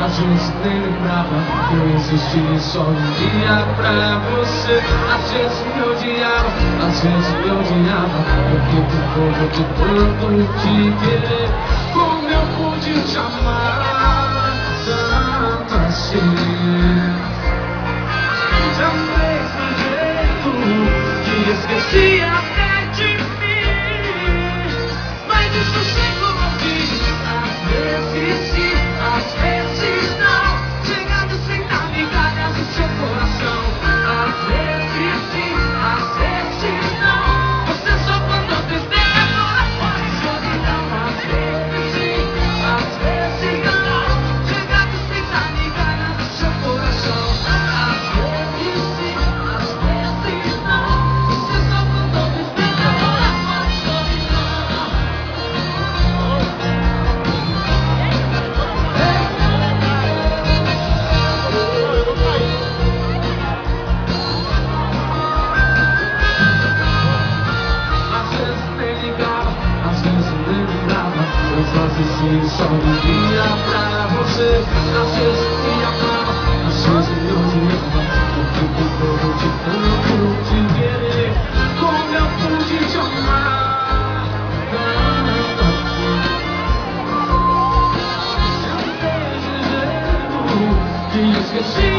às vezes nem lembrava que eu existia só um dia pra você. Às vezes me odiava, às vezes me odiava, porque por conta de tanto te querer, como eu pude te amar Eu assisti só vivia pra você vezes me amava, às vezes me odiava Porque por todo de tanto te querer. Como eu pude te amar? Tanto assim. Se eu fiz de jeito que esqueci